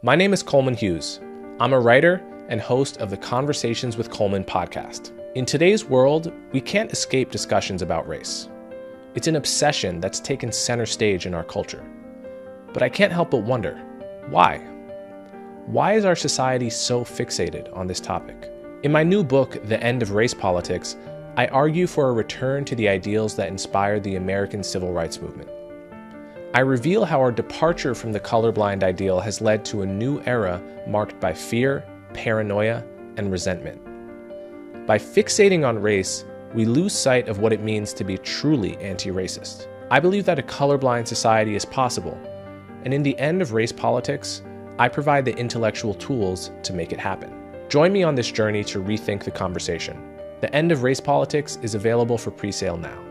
My name is Coleman Hughes. I'm a writer and host of the Conversations with Coleman podcast. In today's world, we can't escape discussions about race. It's an obsession that's taken center stage in our culture. But I can't help but wonder why? Why is our society so fixated on this topic? In my new book, The End of Race Politics, I argue for a return to the ideals that inspired the American civil rights movement. I reveal how our departure from the colorblind ideal has led to a new era marked by fear, paranoia, and resentment. By fixating on race, we lose sight of what it means to be truly anti racist. I believe that a colorblind society is possible, and in the end of race politics, I provide the intellectual tools to make it happen. Join me on this journey to rethink the conversation. The End of Race Politics is available for pre-sale now.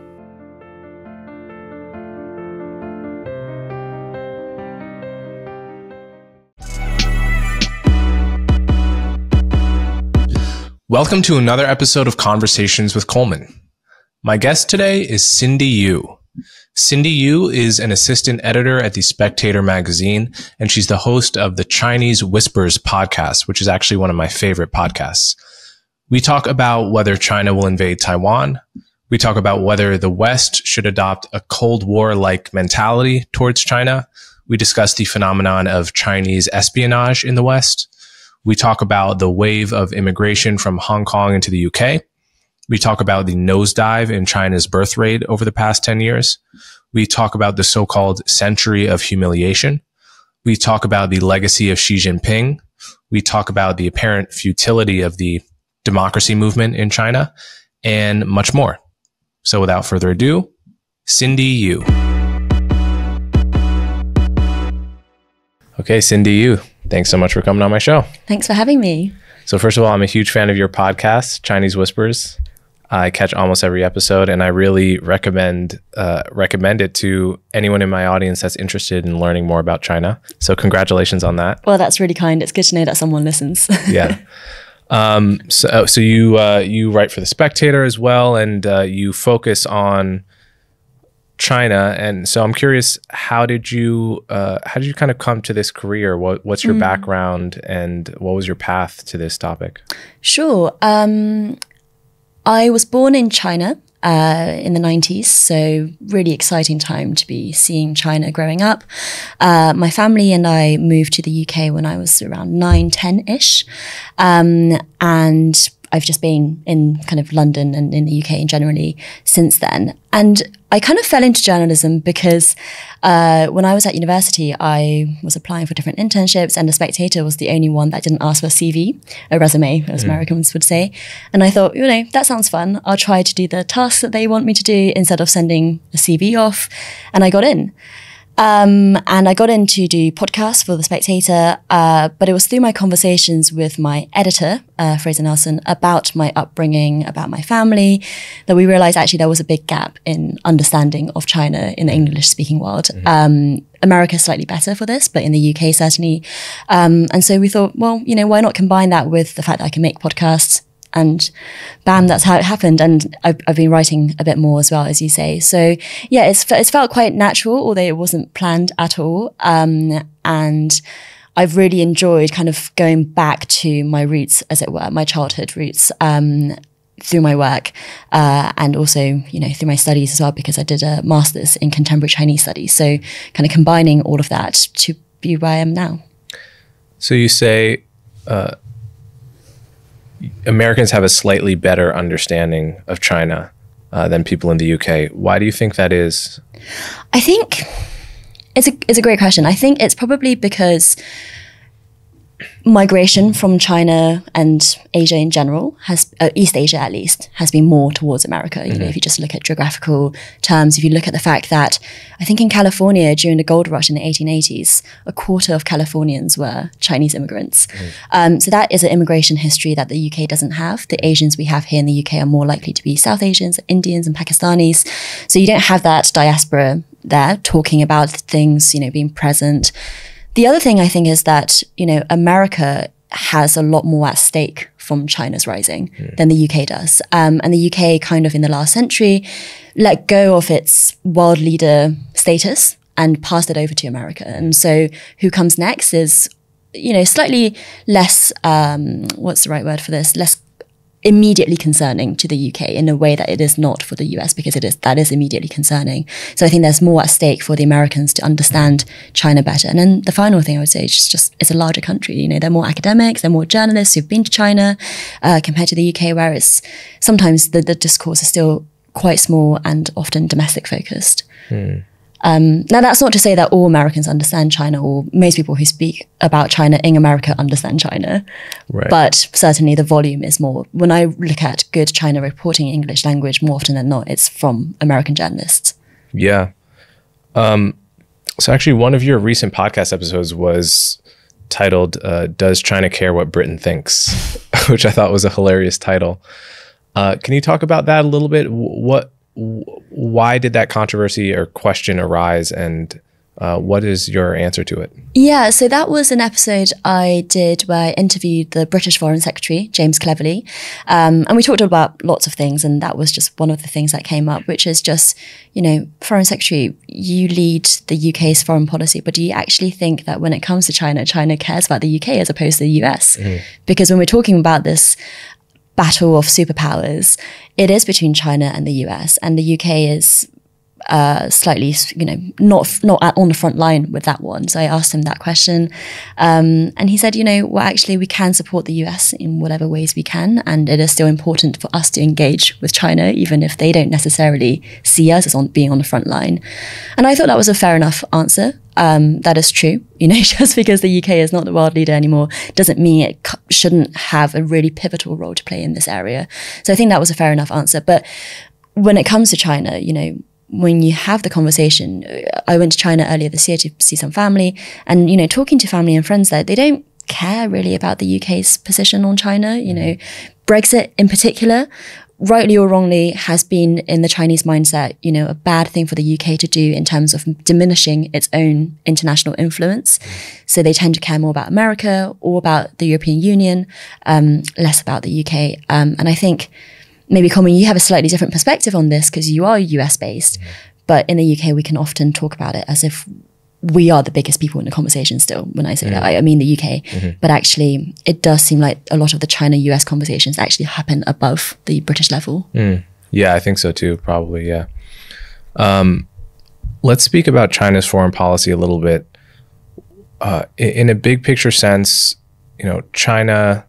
Welcome to another episode of Conversations with Coleman. My guest today is Cindy Yu. Cindy Yu is an assistant editor at the Spectator magazine, and she's the host of the Chinese Whispers podcast, which is actually one of my favorite podcasts. We talk about whether China will invade Taiwan. We talk about whether the West should adopt a Cold War like mentality towards China. We discuss the phenomenon of Chinese espionage in the West. We talk about the wave of immigration from Hong Kong into the UK. We talk about the nosedive in China's birth rate over the past 10 years. We talk about the so-called century of humiliation. We talk about the legacy of Xi Jinping. We talk about the apparent futility of the democracy movement in China, and much more. So without further ado, Cindy Yu. Okay, Cindy Yu, thanks so much for coming on my show. Thanks for having me. So, first of all, I'm a huge fan of your podcast, Chinese Whispers. I catch almost every episode, and I really recommend uh, recommend it to anyone in my audience that's interested in learning more about China. So, congratulations on that. Well, that's really kind. It's good to know that someone listens. yeah. Um, so, uh, so you uh, you write for the Spectator as well, and uh, you focus on China. And so, I'm curious, how did you uh, how did you kind of come to this career? What, what's your mm. background, and what was your path to this topic? Sure. Um, I was born in China uh, in the 90s. So, really exciting time to be seeing China growing up. Uh, my family and I moved to the UK when I was around 9, 10 ish. Um, and I've just been in kind of London and in the UK and generally since then. And I kind of fell into journalism because uh, when I was at university, I was applying for different internships, and The Spectator was the only one that didn't ask for a CV, a resume, as mm. Americans would say. And I thought, you know, that sounds fun. I'll try to do the tasks that they want me to do instead of sending a CV off. And I got in. Um, and I got in to do podcasts for The Spectator, uh, but it was through my conversations with my editor, uh, Fraser Nelson, about my upbringing, about my family, that we realized actually there was a big gap in understanding of China in the English speaking world. Mm-hmm. Um, America's slightly better for this, but in the UK, certainly. Um, and so we thought, well, you know, why not combine that with the fact that I can make podcasts and bam, that's how it happened. And I've, I've, been writing a bit more as well, as you say. So yeah, it's it's felt quite natural, although it wasn't planned at all. Um, and I've really enjoyed kind of going back to my roots, as it were, my childhood roots. Um, through my work uh, and also you know through my studies as well because I did a master's in contemporary Chinese studies so kind of combining all of that to be where I am now so you say uh, Americans have a slightly better understanding of China uh, than people in the UK. Why do you think that is? I think it's a it's a great question. I think it's probably because migration from China and Asia in general has uh, East Asia at least has been more towards America. You mm-hmm. know, if you just look at geographical terms, if you look at the fact that I think in California during the gold rush in the 1880s, a quarter of Californians were Chinese immigrants. Mm-hmm. Um, so that is an immigration history that the UK doesn't have. The Asians we have here in the UK are more likely to be South Asians, Indians, and Pakistanis. So you don't have that diaspora there talking about things, you know, being present. The other thing I think is that, you know, America has a lot more at stake from China's rising mm. than the UK does. Um, and the UK kind of in the last century let go of its world leader status and passed it over to America. And so who comes next is you know, slightly less, um, what's the right word for this? Less immediately concerning to the UK in a way that it is not for the US because it is that is immediately concerning. So I think there's more at stake for the Americans to understand China better. And then the final thing I would say is just, it's a larger country. You know, there are more academics, there are more journalists who've been to China uh, compared to the UK, where it's sometimes the, the discourse is still quite small and often domestic focused. Hmm. Um, now, that's not to say that all Americans understand China or most people who speak about China in America understand China, right. but certainly the volume is more. When I look at good China reporting in English language, more often than not, it's from American journalists. Yeah. Um, so, actually, one of your recent podcast episodes was titled uh, Does China Care What Britain Thinks? which I thought was a hilarious title. Uh, can you talk about that a little bit? What why did that controversy or question arise and uh, what is your answer to it? Yeah, so that was an episode I did where I interviewed the British Foreign Secretary, James Cleverly. Um, and we talked about lots of things, and that was just one of the things that came up, which is just, you know, Foreign Secretary, you lead the UK's foreign policy, but do you actually think that when it comes to China, China cares about the UK as opposed to the US? Mm-hmm. Because when we're talking about this battle of superpowers, it is between China and the US, and the UK is uh, slightly, you know, not not on the front line with that one. So I asked him that question, um, and he said, you know, well, actually, we can support the US in whatever ways we can, and it is still important for us to engage with China, even if they don't necessarily see us as on being on the front line. And I thought that was a fair enough answer. Um, that is true. You know, just because the UK is not the world leader anymore doesn't mean it c- shouldn't have a really pivotal role to play in this area. So I think that was a fair enough answer. But when it comes to China, you know, when you have the conversation, I went to China earlier this year to see some family, and you know, talking to family and friends there, they don't care really about the UK's position on China. You know, Brexit in particular, rightly or wrongly, has been in the Chinese mindset, you know, a bad thing for the UK to do in terms of diminishing its own international influence. So they tend to care more about America or about the European Union, um, less about the UK. Um, and I think maybe Coleman, you have a slightly different perspective on this because you are US based. But in the UK, we can often talk about it as if we are the biggest people in the conversation still. When I say mm-hmm. that, I, I, mean the UK. Mm-hmm. But actually, it does seem like a lot of the China US conversations actually happen above the British level. Mm. Yeah, I think so too, probably. Yeah. Um, let's speak about China's foreign policy a little bit. Uh, in, in a big picture sense, you know, China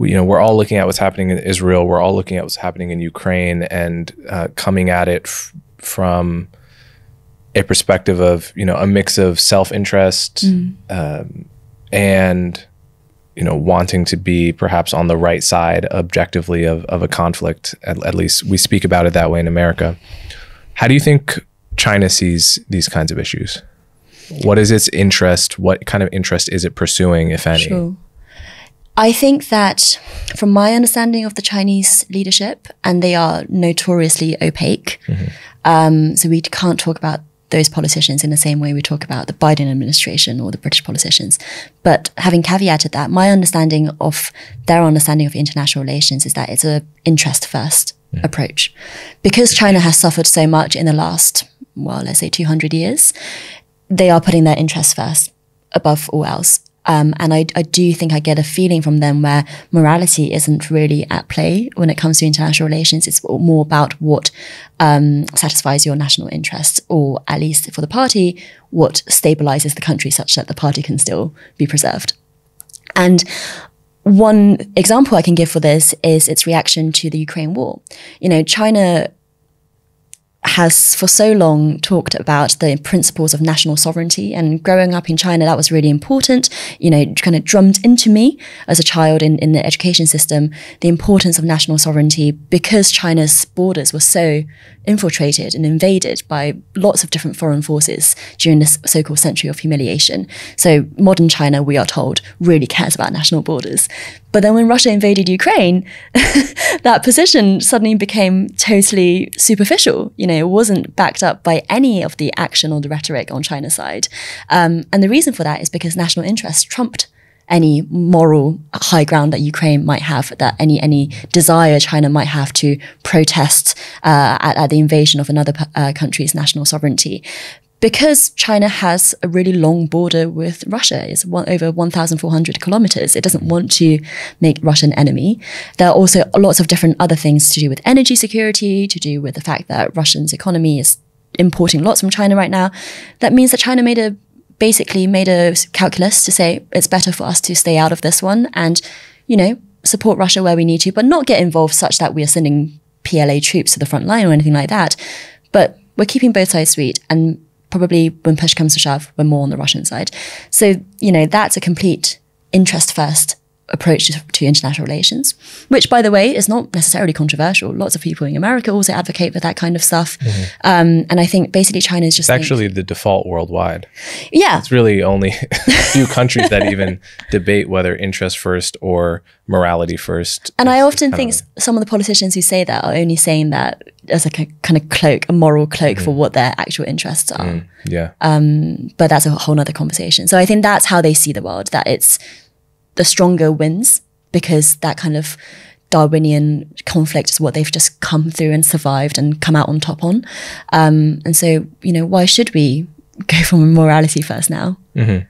we, you know, we're all looking at what's happening in Israel. We're all looking at what's happening in Ukraine and uh, coming at it from a perspective of, you know, a mix of self-interest mm. um, and, you know, wanting to be perhaps on the right side objectively of, of a conflict. At, at least we speak about it that way in America. How do you think China sees these kinds of issues? What is its interest? What kind of interest is it pursuing, if any? Sure. I think that from my understanding of the Chinese leadership, and they are notoriously opaque, mm-hmm. um, so we can't talk about those politicians in the same way we talk about the Biden administration or the British politicians. But having caveated that, my understanding of their understanding of international relations is that it's a interest first mm. approach. Because China has suffered so much in the last, well, let's say 200 years, they are putting their interests first above all else. Um, and I, I do think I get a feeling from them where morality isn't really at play when it comes to international relations. It's more about what um, satisfies your national interests, or at least for the party, what stabilizes the country such that the party can still be preserved. And one example I can give for this is its reaction to the Ukraine war. You know, China has for so long talked about the principles of national sovereignty. And growing up in China, that was really important, you know, kind of drummed into me as a child in, in the education system, the importance of national sovereignty because China's borders were so infiltrated and invaded by lots of different foreign forces during this so-called century of humiliation. So modern China, we are told, really cares about national borders. But then when Russia invaded Ukraine, that position suddenly became totally superficial. You know, it wasn't backed up by any of the action or the rhetoric on China's side. Um, and the reason for that is because national interest trumped any moral high ground that Ukraine might have, that any any desire China might have to protest uh, at, at, the invasion of another uh, country's national sovereignty because China has a really long border with Russia, it's one, over 1,400 kilometers. It doesn't want to make Russia an enemy. There are also lots of different other things to do with energy security, to do with the fact that Russia's economy is importing lots from China right now. That means that China made a basically made a calculus to say it's better for us to stay out of this one and, you know, support Russia where we need to, but not get involved such that we are sending PLA troops to the front line or anything like that. But we're keeping both sides sweet and probably when push comes to shove, we're more on the Russian side. So, you know, that's a complete interest first approach to, to, international relations, which, by the way, is not necessarily controversial. Lots of people in America also advocate for that kind of stuff. Mm-hmm. Um, and I think basically China is just it's actually the default worldwide. Yeah, it's really only a few countries that even debate whether interest first or morality first. And I often think of, some of the politicians who say that are only saying that as a kind of cloak, a moral cloak mm-hmm. for what their actual interests are. Mm, yeah. Um, but that's a whole other conversation. So I think that's how they see the world. That it's the stronger wins because that kind of Darwinian conflict is what they've just come through and survived and come out on top on. Um, and so, you know, why should we go for morality first now? Mm-hmm.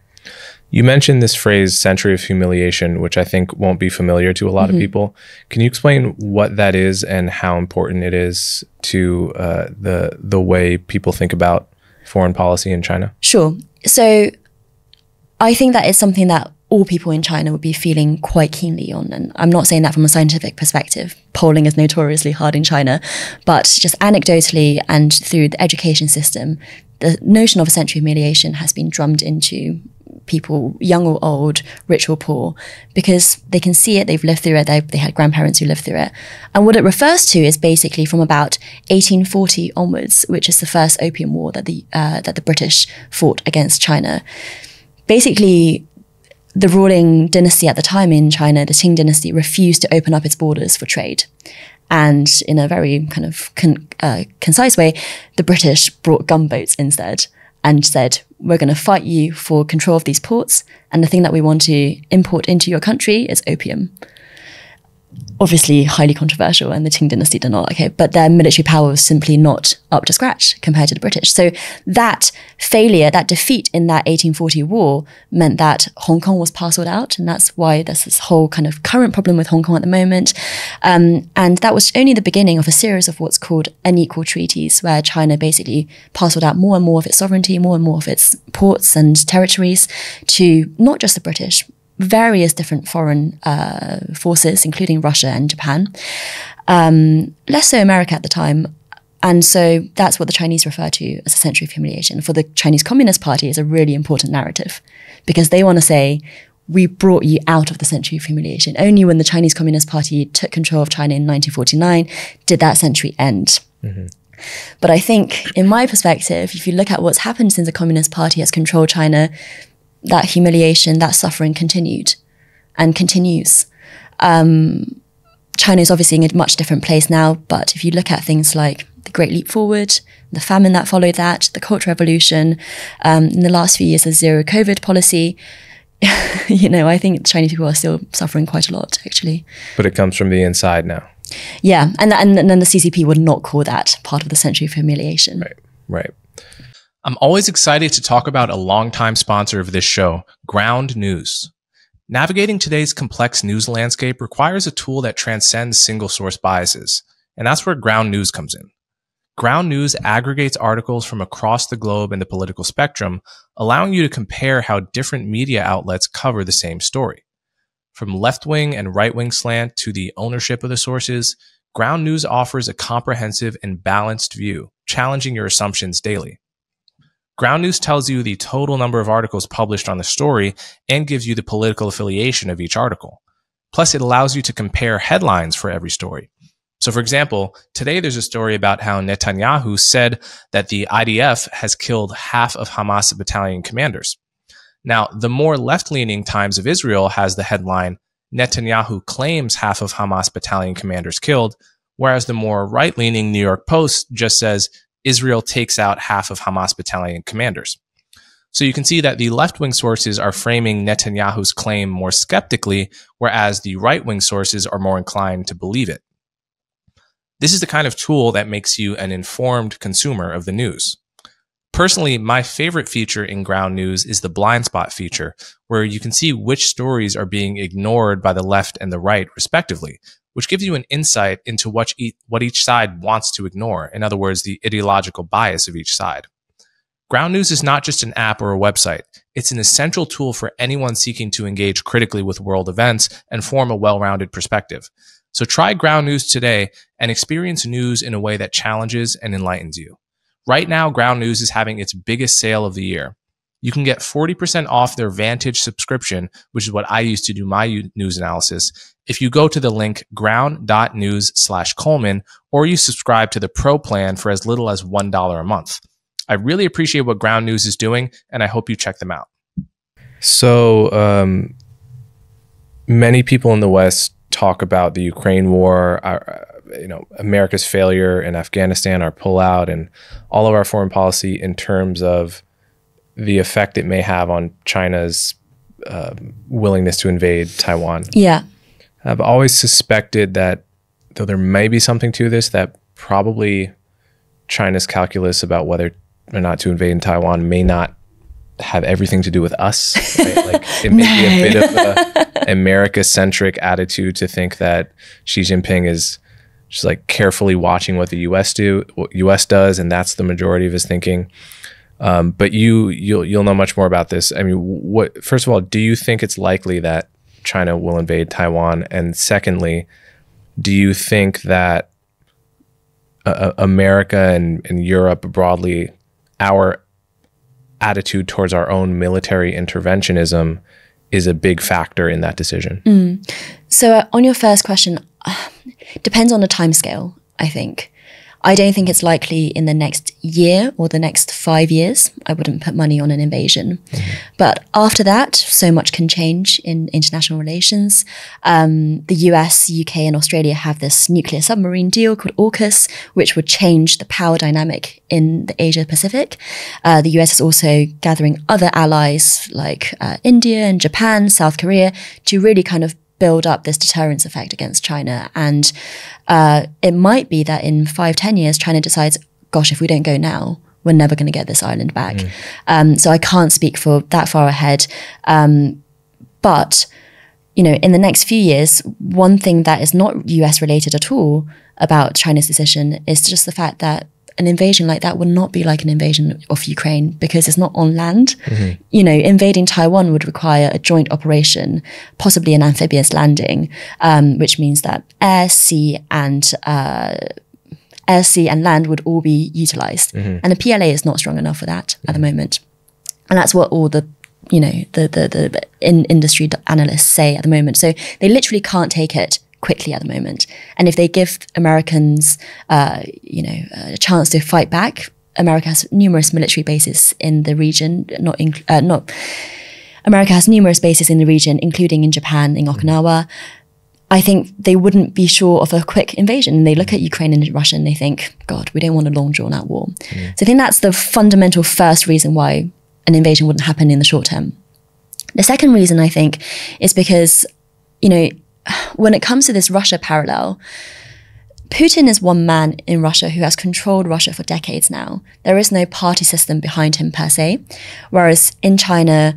You mentioned this phrase, century of humiliation, which I think won't be familiar to a lot mm-hmm. of people. Can you explain what that is and how important it is to uh, the the way people think about foreign policy in China? Sure. So I think that is something that all people in China would be feeling quite keenly on. And I'm not saying that from a scientific perspective. Polling is notoriously hard in China, but just anecdotally and through the education system, the notion of a century humiliation has been drummed into people, young or old, rich or poor, because they can see it, they've lived through it, they, had grandparents who lived through it. And what it refers to is basically from about 1840 onwards, which is the first Opium War that the uh, that the British fought against China. Basically, the ruling dynasty at the time in China, the Qing dynasty, refused to open up its borders for trade. And in a very kind of con- uh, concise way, the British brought gunboats instead and said, We're going to fight you for control of these ports. And the thing that we want to import into your country is opium obviously highly controversial and the Qing dynasty did not okay but their military power was simply not up to scratch compared to the British. So that failure that defeat in that 1840 war meant that Hong Kong was parceled out and that's why there's this whole kind of current problem with Hong Kong at the moment. Um, and that was only the beginning of a series of what's called unequal treaties where China basically parceled out more and more of its sovereignty more and more of its ports and territories to not just the British various different foreign uh, forces, including Russia and Japan, um, less so America at the time. And so that's what the Chinese refer to as a century of humiliation. For the Chinese Communist Party, is a really important narrative because they want to say, we brought you out of the century of humiliation. Only when the Chinese Communist Party took control of China in 1949 did that century end. Mm-hmm. But I think, in my perspective, if you look at what's happened since the Communist Party has controlled China, that humiliation, that suffering continued and continues. Um, China is obviously in a much different place now, but if you look at things like the Great Leap Forward, the famine that followed that, the Cultural Revolution, um, in the last few years, the zero COVID policy, you know, I think Chinese people are still suffering quite a lot, actually. But it comes from the inside now. Yeah, and and, and then the CCP would not call that part of the century of humiliation. Right, right. I'm always excited to talk about a longtime sponsor of this show, Ground News. Navigating today's complex news landscape requires a tool that transcends single source biases, and that's where Ground News comes in. Ground News aggregates articles from across the globe and the political spectrum, allowing you to compare how different media outlets cover the same story. From left wing and right wing slant to the ownership of the sources, Ground News offers a comprehensive and balanced view, challenging your assumptions daily. Ground News tells you the total number of articles published on the story and gives you the political affiliation of each article. Plus, it allows you to compare headlines for every story. So, for example, today there's a story about how Netanyahu said that the IDF has killed half of Hamas battalion commanders. Now, the more left leaning Times of Israel has the headline, Netanyahu claims half of Hamas battalion commanders killed, whereas the more right leaning New York Post just says Israel takes out half of Hamas battalion commanders. So you can see that the left wing sources are framing Netanyahu's claim more skeptically, whereas the right wing sources are more inclined to believe it. This is the kind of tool that makes you an informed consumer of the news. Personally, my favorite feature in ground news is the blind spot feature, where you can see which stories are being ignored by the left and the right, respectively, which gives you an insight into what, e- what each side wants to ignore. In other words, the ideological bias of each side. Ground News is not just an app or a website. It's an essential tool for anyone seeking to engage critically with world events and form a well-rounded perspective. So try Ground News today and experience news in a way that challenges and enlightens you. Right now, Ground News is having its biggest sale of the year. You can get 40% off their Vantage subscription, which is what I use to do my news analysis, if you go to the link ground.news slash Coleman, or you subscribe to the pro plan for as little as $1 a month. I really appreciate what Ground News is doing, and I hope you check them out. So, um, many people in the West talk about the Ukraine war, our, you know, America's failure in Afghanistan, our pullout, and all of our foreign policy in terms of the effect it may have on China's uh, willingness to invade Taiwan. Yeah. I've always suspected that, though there may be something to this, that probably China's calculus about whether or not to invade in Taiwan may not have everything to do with us. Right? Like it may no. be a bit of a America-centric attitude to think that Xi Jinping is just like carefully watching what the U.S. do, what U.S. does, and that's the majority of his thinking. Um, but you, you'll you'll know much more about this. I mean, what? First of all, do you think it's likely that China will invade Taiwan? And secondly, do you think that uh, America and, and Europe broadly, our attitude towards our own military interventionism is a big factor in that decision? Mm. So, uh, on your first question, uh, depends on the time scale, I think. I don't think it's likely in the next year or the next five years. I wouldn't put money on an invasion. Mm-hmm. But after that, so much can change in international relations. Um, the US, UK, and Australia have this nuclear submarine deal called AUKUS, which would change the power dynamic in the Asia Pacific. Uh, the US is also gathering other allies like uh, India and Japan, South Korea, to really kind of build up this deterrence effect against China. And uh, it might be that in five, ten years, China decides, gosh, if we don't go now, we're never going to get this island back. Mm. Um, so I can't speak for that far ahead. Um, but, you know, in the next few years, one thing that is not US related at all about China's decision is just the fact that an invasion like that would not be like an invasion of Ukraine because it's not on land. Mm-hmm. You know, invading Taiwan would require a joint operation, possibly an amphibious landing, um, which means that air, sea, and uh, air, sea, and land would all be utilized. Mm-hmm. And the PLA is not strong enough for that mm-hmm. at the mm-hmm. moment. And that's what all the you know the the the in industry analysts say at the moment. So they literally can't take it quickly at the moment. And if they give Americans, uh, you know, a chance to fight back, America has numerous military bases in the region. Not inc- uh, not America has numerous bases in the region, including in Japan, in Okinawa. I think they wouldn't be sure of a quick invasion. They look at Ukraine and Russia and they think, God, we don't want a long drawn out war. Mm. So I think that's the fundamental first reason why an invasion wouldn't happen in the short term. The second reason I think is because, you know, when it comes to this Russia parallel, Putin is one man in Russia who has controlled Russia for decades now. There is no party system behind him per se. Whereas in China,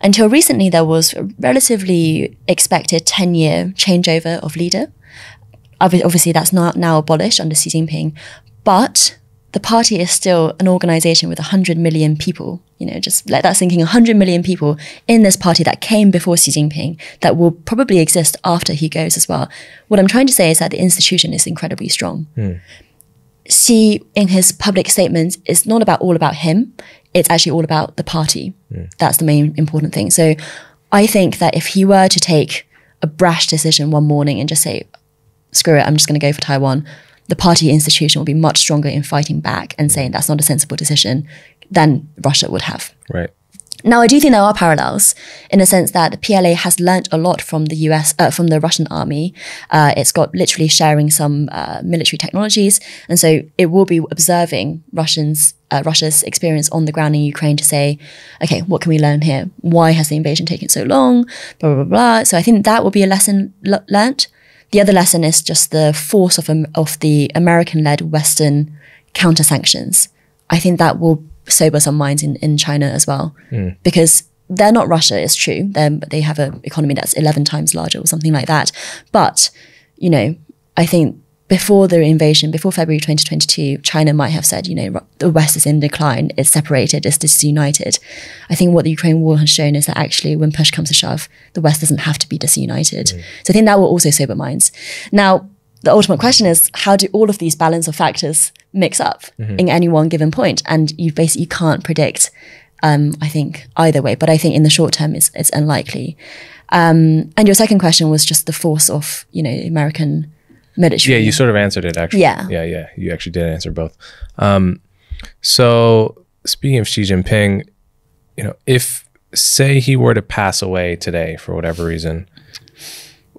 until recently, there was a relatively expected 10 year changeover of leader. Obviously, that's not now abolished under Xi Jinping. But the party is still an organization with 100 million people. You know, just let that sink in 100 million people in this party that came before Xi Jinping that will probably exist after he goes as well. What I'm trying to say is that the institution is incredibly strong. Mm. Xi, in his public statements, is not about all about him. It's actually all about the party. Mm. That's the main important thing. So I think that if he were to take a brash decision one morning and just say, screw it, I'm just going to go for Taiwan, the party institution will be much stronger in fighting back and saying that's not a sensible decision than Russia would have. Right. Now, I do think there are parallels in the sense that the PLA has learnt a lot from the US, uh, from the Russian army. Uh, it's got literally sharing some uh, military technologies, and so it will be observing Russians, uh, Russia's experience on the ground in Ukraine to say, okay, what can we learn here? Why has the invasion taken so long? Blah blah blah. blah. So I think that will be a lesson learnt. The other lesson is just the force of, um, of the American led Western counter sanctions. I think that will sober some minds in, in China as well. Because they're not Russia, it's true. They're, they have an economy that's 11 times larger or something like that. But, you know, I think before the invasion, before February 2022, China might have said, you know, the West is in decline, it's separated, it's disunited. I think what the Ukraine war has shown is that actually, when push comes to shove, the West doesn't have to be disunited. So I think that will also sober minds. Now, the ultimate question is how do all of these balance of factors mix up in any one given point? And you basically can't predict, um, I think, either way. But I think in the short term, it's, it's unlikely. Um, and your second question was just the force of, you know, American military. Yeah, you sort of answered it actually. Yeah. Yeah, yeah. You actually did answer both. Um, so speaking of Xi Jinping, you know, if say he were to pass away today for whatever reason,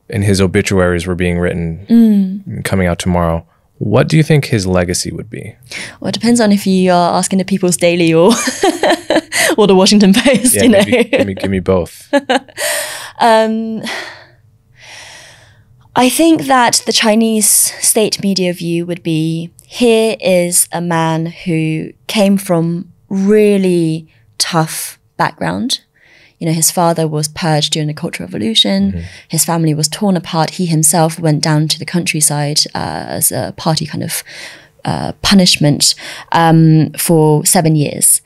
and his obituaries were being written Mm. coming out tomorrow, what do you think his legacy would be? Well, it depends on if you are asking the People's Daily or or the Washington Post. Yeah, you know, maybe, give me give me both. I think that the Chinese state media view would be here is a man who came from really tough background. You know, his father was purged during the Cultural Revolution. His family was torn apart. He himself went down to the countryside uh, as a party kind of uh, punishment um, for seven years.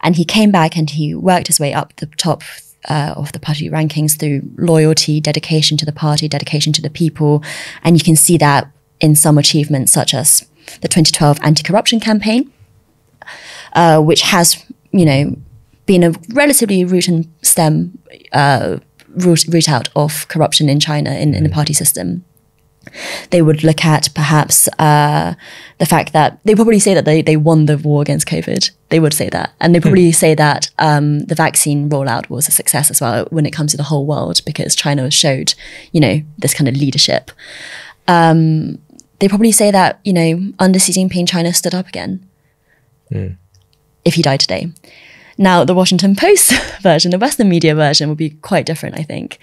And he came back and he worked his way up the top uh, of the party rankings through loyalty, dedication to the party, dedication to the people. And you can see that in some achievements, such as the 2012 anti corruption campaign, uh, which has, you know, been a relatively root and stem uh, root, root out of corruption in China in, in the party system they would look at perhaps uh, the fact that they probably say that they, they won the war against COVID. They would say that. And they probably say that um, the vaccine rollout was a success as well when it comes to the whole world because China showed, you know, this kind of leadership. Um, they probably say that, you know, under Xi Jinping, China stood up again if he died today. Now, the Washington Post version, the Western media version, would be quite different, I think.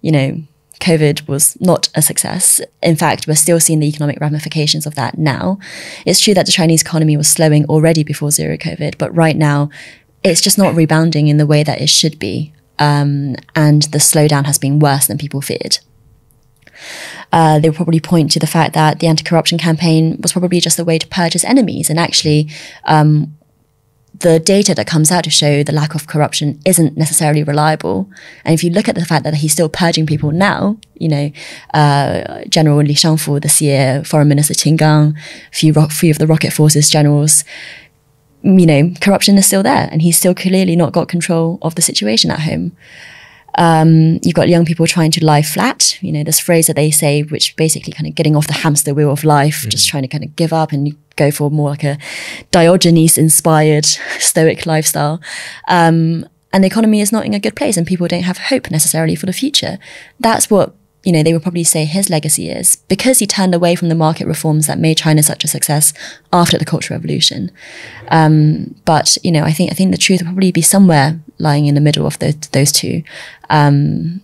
You know, COVID was not a success. In fact, we're still seeing the economic ramifications of that now. It's true that the Chinese economy was slowing already before zero COVID, but right now, it's just not rebounding in the way that it should be. Um, and the slowdown has been worse than people feared. Uh, they will probably point to the fact that the anti-corruption campaign was probably just a way to purge his enemies, and actually, um, the data that comes out to show the lack of corruption isn't necessarily reliable. And if you look at the fact that he's still purging people now, you know, uh, General Li Shangfu this year, Foreign Minister Qin Gang, few, few of the rocket forces generals, you know, corruption is still there, and he's still clearly not got control of the situation at home. Um, you've got young people trying to lie flat. You know, this phrase that they say, which basically kind of getting off the hamster wheel of life, just trying to kind of give up and go for more like a Diogenes inspired stoic lifestyle. Um, and the economy is not in a good place and people don't have hope necessarily for the future. That's what, you know, they would probably say his legacy is because he turned away from the market reforms that made China such a success after the Cultural Revolution. Um, but, you know, I think, I think the truth will probably be somewhere lying in the middle of those, those two. Um,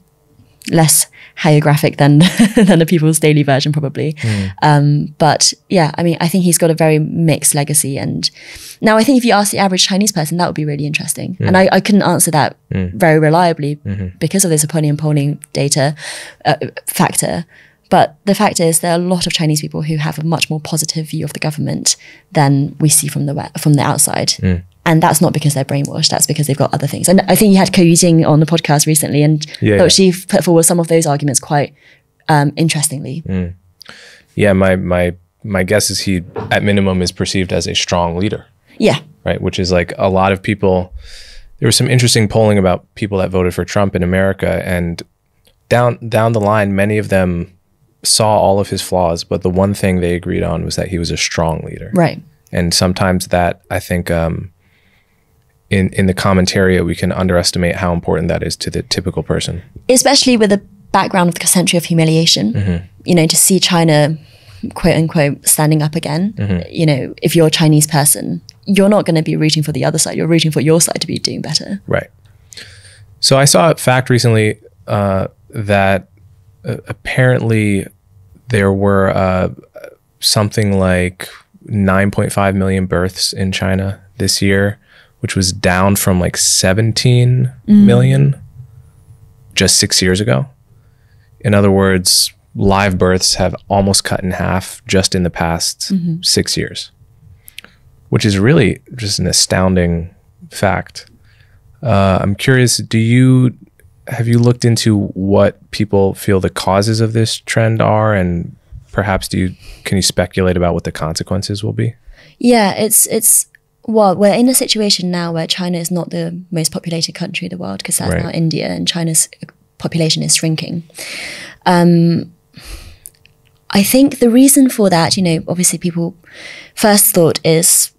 less hagiographic than than the People's Daily version, probably. Hmm. Um, but yeah, I mean, I think he's got a very mixed legacy. And now, I think if you ask the average Chinese person, that would be really interesting. Hmm. And I, I couldn't answer that hmm. very reliably mm-hmm. because of this opinion polling data uh, factor. But the fact is, there are a lot of Chinese people who have a much more positive view of the government than we see from the from the outside. And that's not because they're brainwashed. That's because they've got other things. And I think you had Keyu Jin on the podcast recently, and Yeah. thought she put forward some of those arguments quite um, interestingly. Yeah, my my my guess is he at minimum is perceived as a strong leader, Yeah, right? Which is like a lot of people. There was some interesting polling about people that voted for Trump in America, and down down the line, many of them saw all of his flaws, but the one thing they agreed on was that he was a strong leader. right. And sometimes that I think um, in in the commentary we can underestimate how important that is to the typical person. Especially with the background of the century of humiliation. You know, to see China, quote unquote, standing up again. You know, if you're a Chinese person, you're not going to be rooting for the other side. You're rooting for your side to be doing better. Right. So I saw a fact recently uh, that uh, apparently there were uh, something like 9.5 million births in China this year, which was down from like 17 million just six years ago. In other words, live births have almost cut in half just in the past six years, which is really just an astounding fact. Uh, I'm curious, do you have you looked into what people feel the causes of this trend are and perhaps do you can you speculate about what the consequences will be? Yeah, it's it's well, we're in a situation now where China is not the most populated country in the world because that's Right. now India, and China's population is shrinking. Um, I think the reason for that, you know, obviously people first thought is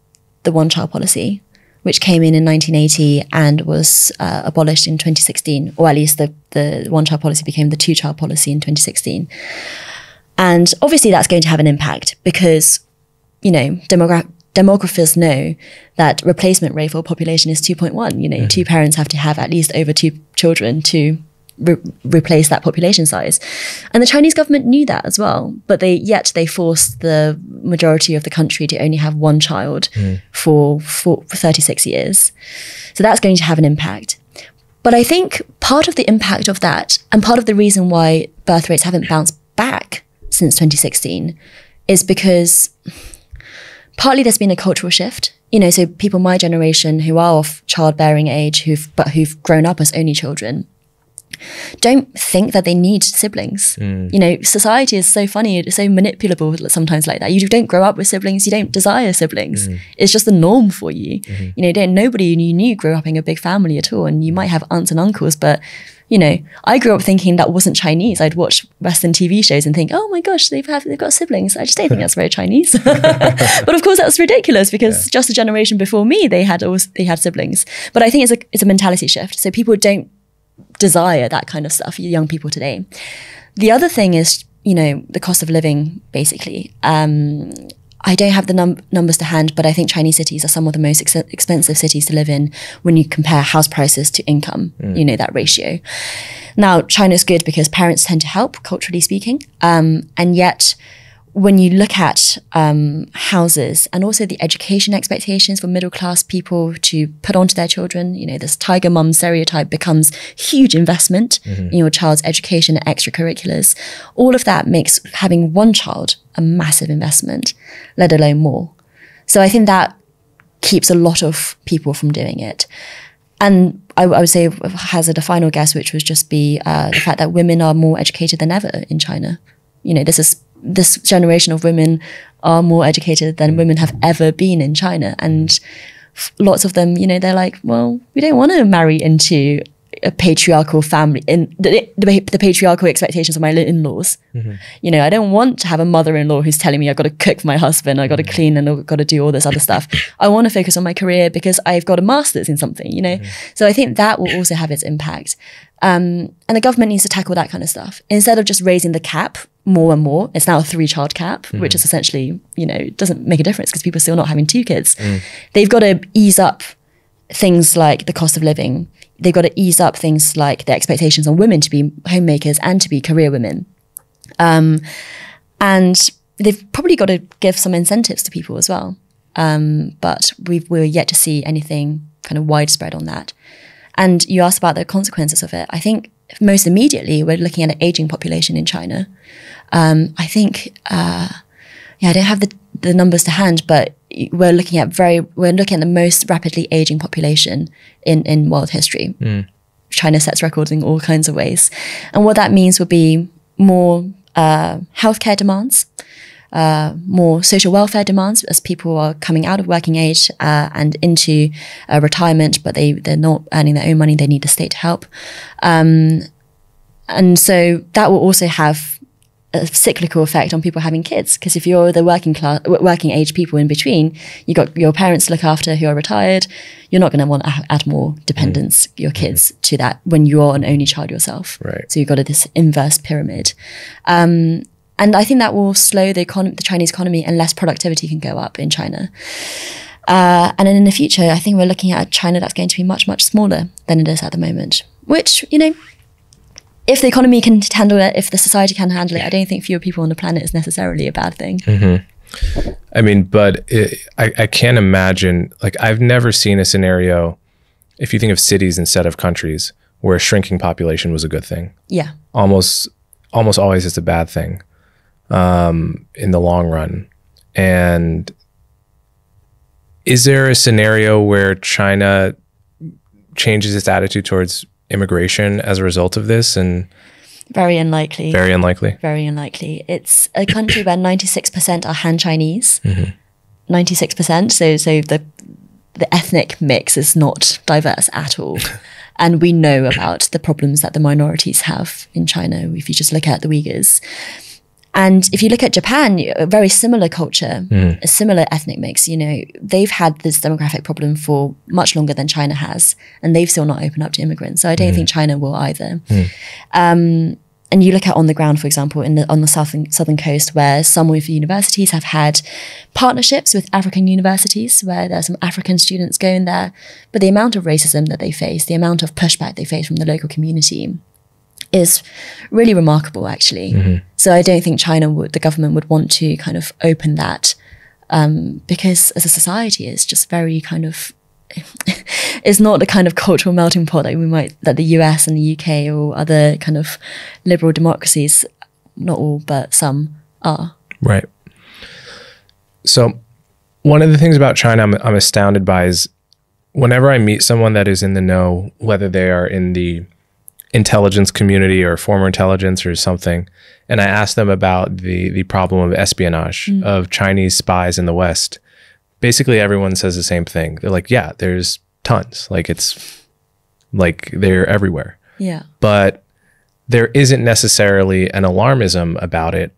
the one-child policy, which came in in 1980 and was uh, abolished in 2016, or at least the the one-child policy became the two-child policy in 2016. And obviously, that's going to have an impact because you know, demogra- demographers know that replacement rate for population is 2.1. You know, two mm-hmm. parents have to have at least over two children to re- replace that population size. And the Chinese government knew that as well, but they yet they forced the majority of the country to only have one child hmm. for, for for 36 years. So that's going to have an impact. But I think part of the impact of that, and part of the reason why birth rates haven't bounced back since 2016, is because partly there's been a cultural shift. You know, so people my generation who are of childbearing age, who've but who've grown up as only children, don't think that they need siblings. Mm. You know, society is so funny, it's so manipulable sometimes like that. You don't grow up with siblings, you don't desire siblings. Mm. It's just the norm for you. Mm-hmm. You know, don't nobody you knew grew up in a big family at all. And you mm. might have aunts and uncles, but you know, I grew up thinking that wasn't Chinese. I'd watch Western TV shows and think, oh my gosh, they've have, they've got siblings. I just don't think that's very Chinese. but of course, that's ridiculous because just a generation before me, they had always, they had siblings. But I think it's a it's a mentality shift. So people don't desire that kind of stuff. Young people today. The other thing is, you know, the cost of living. Basically, um, I don't have the num- numbers to hand, but I think Chinese cities are some of the most ex- expensive cities to live in when you compare house prices to income. You know that ratio. Now, China's good because parents tend to help, culturally speaking, um, and yet when you look at um, houses and also the education expectations for middle class people to put onto their children, you know, this tiger mum stereotype becomes huge investment in your child's education and extracurriculars. All of that makes having one child a massive investment, let alone more. So I think that keeps a lot of people from doing it. And I, I would say hazard a final guess, which would just be uh, the fact that women are more educated than ever in China. You know, this is this generation of women are more educated than mm. women have ever been in China, and f- lots of them, you know, they're like, well, we don't want to marry into a patriarchal family in the, the, the patriarchal expectations of my in-laws. Mm-hmm. You know i don't want to have a mother-in-law who's telling me i've got to cook for my husband i've got to mm-hmm. clean and i've got to do all this other stuff. I want to focus on my career because i've got a master's in something you know? Mm-hmm. So i think that will also have its impact. Um, and the government needs to tackle that kind of stuff. Instead of just raising the cap more and more it's now a three child cap which is essentially you know doesn't make a difference because people are still not having two kids they've got to ease up things like the cost of living. They've got to ease up things like the expectations on women to be homemakers and to be career women. Um, and they've probably got to give some incentives to people as well. Um, but we've, we're yet to see anything kind of widespread on that. And you asked about the consequences of it. I think most immediately, we're looking at an aging population in China. Um, I think, uh, yeah, I don't have the, the numbers to hand, but we're looking at very, we're looking at the most rapidly aging population in, in world history. China sets records in all kinds of ways. And what that means would be more uh, healthcare demands, uh, more social welfare demands as people are coming out of working age uh, and into uh, retirement, but they, they're not earning their own money. They need the state to help. Um, and so that will also have a cyclical effect on people having kids because if you're the working class working age people in between you got your parents to look after who are retired you're not going to want to add more dependence your kids to that when you're an only child yourself Right. so you've got a, this inverse pyramid um, and I think that will slow the, the Chinese economy and less productivity can go up in China. Uh, and then in the future, I think we're looking at a China that's going to be much, much smaller than it is at the moment. Which, you know, if the economy can handle it, if the society can handle it, I don't think fewer people on the planet is necessarily a bad thing. I mean, but it, I, I can't imagine, like, I've never seen a scenario, if you think of cities instead of countries, where a shrinking population was a good thing. Yeah. Almost, almost always it's a bad thing um, in the long run. And is there a scenario where China changes its attitude towards immigration as a result of this? And Very unlikely. very unlikely. Very unlikely. It's a country where 96% are Han Chinese. Mm-hmm. 96%. So so the the ethnic mix is not diverse at all. and we know about the problems that the minorities have in China if you just look at the Uyghurs. And if you look at Japan, a very similar culture, hmm. a similar ethnic mix, you know, they've had this demographic problem for much longer than China has, and they've still not opened up to immigrants. So I don't hmm. think China will either. Hmm. Um, and you look at on the ground, for example, in the, on the southern southern coast, where some of the universities have had partnerships with African universities, where there are some African students going there, but the amount of racism that they face, the amount of pushback they face from the local community, is really remarkable, actually. So I don't think China would, the government would want to kind of open that um, because as a society, it's just very kind of it's not the kind of cultural melting pot that we might that the US and the UK or other kind of liberal democracies, not all but some are. Right. So, one of the things about China I'm, I'm astounded by is whenever I meet someone that is in the know, whether they are in the intelligence community or former intelligence or something, and I ask them about the the problem of espionage mm. of Chinese spies in the West, basically everyone says the same thing. They're like, "Yeah, there's tons. Like it's like they're everywhere." Yeah. but there isn't necessarily an alarmism about it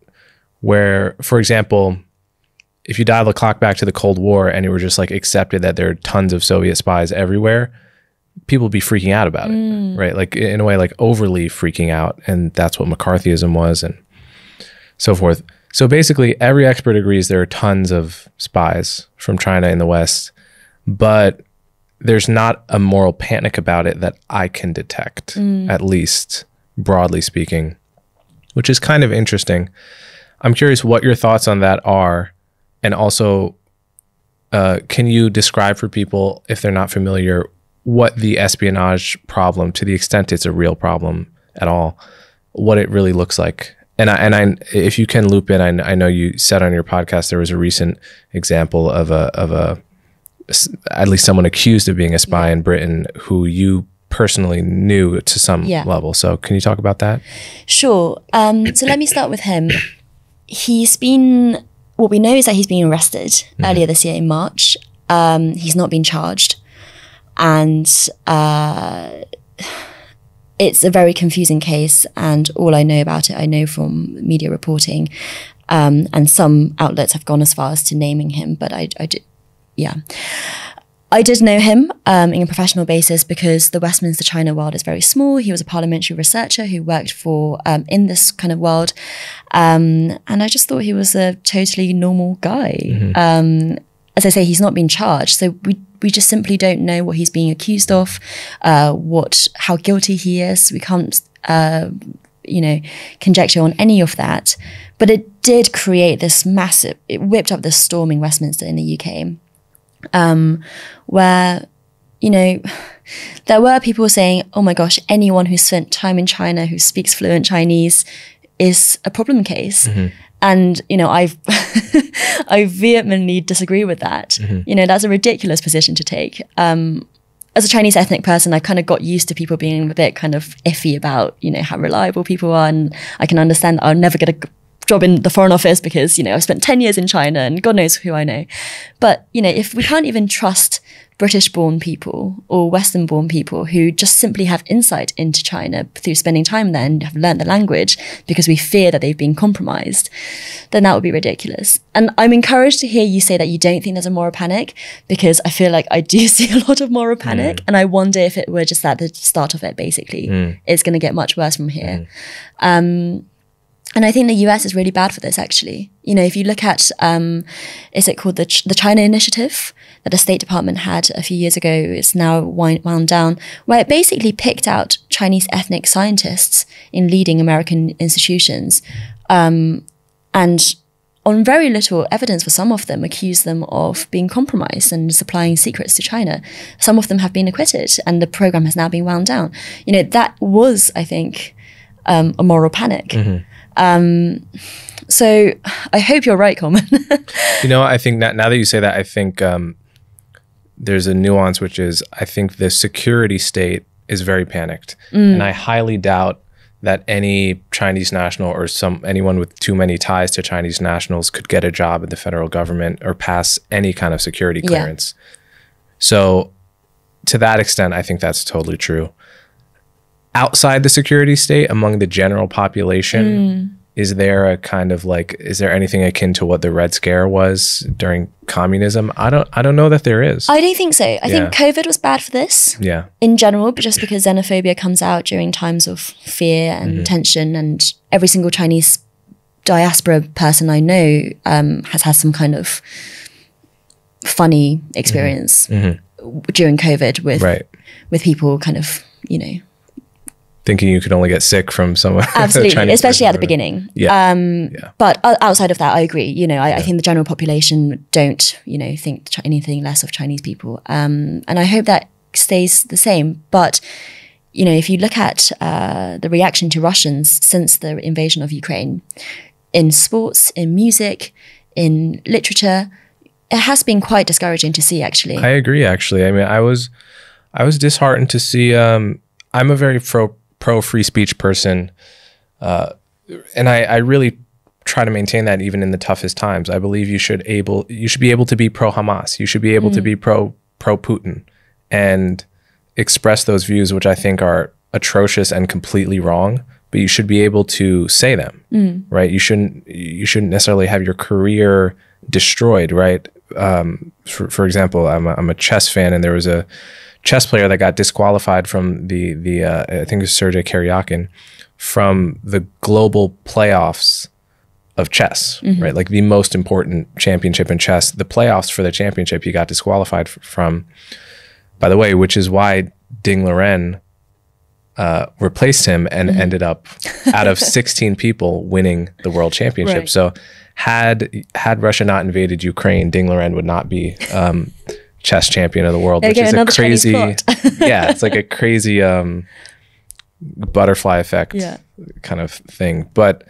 where for example if you dial the clock back to the cold war and it were just like accepted that there are tons of soviet spies everywhere people would be freaking out about it right like in a way like overly freaking out and that's what mccarthyism was and so forth so basically every expert agrees there are tons of spies from china in the west but there's not a moral panic about it that I can detect, at least broadly speaking, which is kind of interesting. I'm curious what your thoughts on that are. And also, uh, can you describe for people, if they're not familiar, what the espionage problem, to the extent it's a real problem at all, what it really looks like? And I, and I, if you can loop in, I, I know you said on your podcast there was a recent example of a of a at least someone accused of being a spy in Britain who you personally knew to some Yeah. level. So can you talk about that? Sure. Um, so let me start with him. He's been, what we know is that he's been arrested earlier this year in March. Um, he's not been charged. And uh, it's a very confusing case. And all I know about it, I know from media reporting. Um, and some outlets have gone as far as to naming him, but I, I did, yeah. I did know him um, in a professional basis because the Westminster China world is very small. He was a parliamentary researcher who worked for um, in this kind of world, um, and I just thought he was a totally normal guy. Um, as I say, he's not been charged, so we we just simply don't know what he's being accused of, uh, what how guilty he is. We can't. Uh, you know, conjecture on any of that, but it did create this massive. It whipped up this storm in Westminster in the UK, um, where, you know, there were people saying, oh my gosh, anyone who spent time in China who speaks fluent Chinese is a problem case. And, you know, I I vehemently disagree with that. You know, that's a ridiculous position to take. Um, as a Chinese ethnic person, I kind of got used to people being a bit kind of iffy about, you know, how reliable people are. And I can understand that I'll never get a job in the foreign office because, you know, I've spent 10 years in China and God knows who I know. But, you know, if we can't even trust British born people or Western born people who just simply have insight into China through spending time there and have learned the language because we fear that they've been compromised, then that would be ridiculous. And I'm encouraged to hear you say that you don't think there's a moral panic because I feel like I do see a lot of moral panic. And I wonder if it were just at the start of it, basically. It's going to get much worse from here. Um, and I think the US is really bad for this, actually. You know, if you look at, um, is it called the, Ch- the China Initiative that the State Department had a few years ago? It's now wound down, where it basically picked out Chinese ethnic scientists in leading American institutions. Um, and on very little evidence for some of them, accused them of being compromised and supplying secrets to China. Some of them have been acquitted, and the program has now been wound down. You know, that was, I think, um, a moral panic. Um, so I hope you're right, Coleman. You know, I think that now that you say that, I think um, there's a nuance, which is I think the security state is very panicked, mm. and I highly doubt that any Chinese national or some anyone with too many ties to Chinese nationals could get a job in the federal government or pass any kind of security Yeah. clearance. So, to that extent, I think that's totally true. Outside the security state, among the general population, mm. Is there a kind of like is there anything akin to what the Red Scare was during communism? I don't I don't know that there is. I don't think so. I think COVID was bad for this. yeah. in general, but just because xenophobia comes out during times of fear and mm-hmm. tension, and every single Chinese diaspora person I know um, has had some kind of funny mm-hmm. experience mm-hmm. during COVID with Right. with people kind of you know Thinking you could only get sick from someone. absolutely, especially at the beginning. Yeah. Um, Yeah. But outside of that, I agree. You know, I, I think the general population don't, you know, think anything less of Chinese people. Um, and I hope that stays the same. But, you know, if you look at uh, the reaction to Russians since the invasion of Ukraine, in sports, in music, in literature, it has been quite discouraging to see, actually. I agree. Actually, I mean, I was, I was disheartened to see. Um, I'm a very pro pro free speech person, uh, and I, I really try to maintain that even in the toughest times. I believe you should able you should be able to be pro Hamas. You should be able to be pro pro Putin, and express those views, which I think are atrocious and completely wrong. But you should be able to say them, right? You shouldn't you shouldn't necessarily have your career destroyed, right? Um, for, for example, I'm a, I'm a chess fan, and there was a chess player that got disqualified from the the uh, I think it was Sergei Karyakin from the global playoffs of chess, right? Like the most important championship in chess. The playoffs for the championship, he got disqualified f- from. By the way, which is why Ding Liren uh, replaced him and ended up out of 16 people winning the world championship. Right. So had had Russia not invaded Ukraine, Ding Liren would not be um, chess champion of the world, which is a crazy. yeah, it's like a crazy um, butterfly effect Yeah. kind of thing. But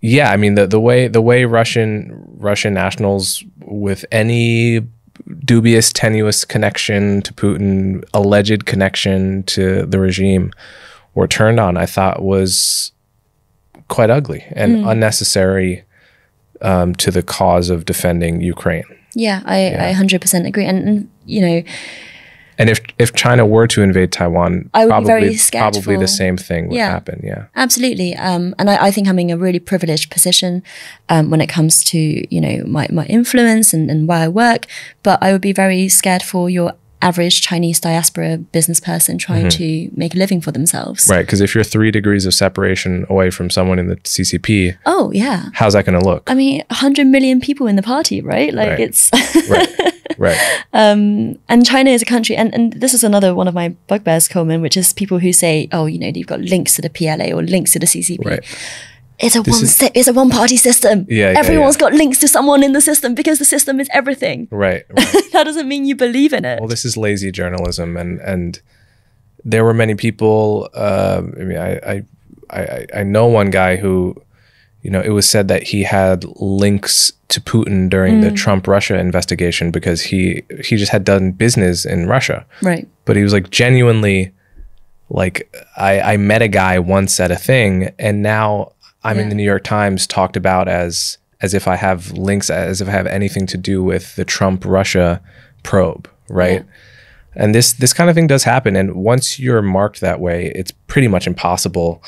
yeah, I mean the the way the way Russian Russian nationals with any dubious tenuous connection to Putin, alleged connection to the regime were turned on, I thought was quite ugly and Hmm. unnecessary um, to the cause of defending Ukraine. Yeah, I, I 100% agree. And, and, you know, And if if China were to invade Taiwan, I would be probably very scared probably the same thing would Yeah. happen. Yeah. Absolutely. Um, and I, I think I'm in a really privileged position um, when it comes to, you know, my, my influence and, and where I work. But I would be very scared for your average Chinese diaspora business person trying to make a living for themselves. Mm-hmm. Right, because if you're three degrees of separation away from someone in the CCP, Oh, yeah. how's that going to look? I mean, 100 million people in the party, right? Like Right. it's, right, right, and China is a country, and, and this is another one of my bugbears, Coleman, which is people who say, oh, you know, you've got links to the PLA or links to the CCP. right. It's a one is- si- it's a one party system. Yeah, yeah, Everyone's yeah. got links to someone in the system because the system is everything. Right, right. that doesn't mean you believe in it. well, this is lazy journalism, and and there were many people. Uh, I mean, I, I I I know one guy who, you know, it was said that he had links to Putin during Mm. the Trump Russia investigation because he he just had done business in Russia. right. but he was like genuinely like I, I met a guy once at a thing and now I'm in the New York Times talked about as as if I have links as if I have anything to do with the Trump Russia probe, right? And this this kind of thing does happen and once you're marked that way, it's pretty much impossible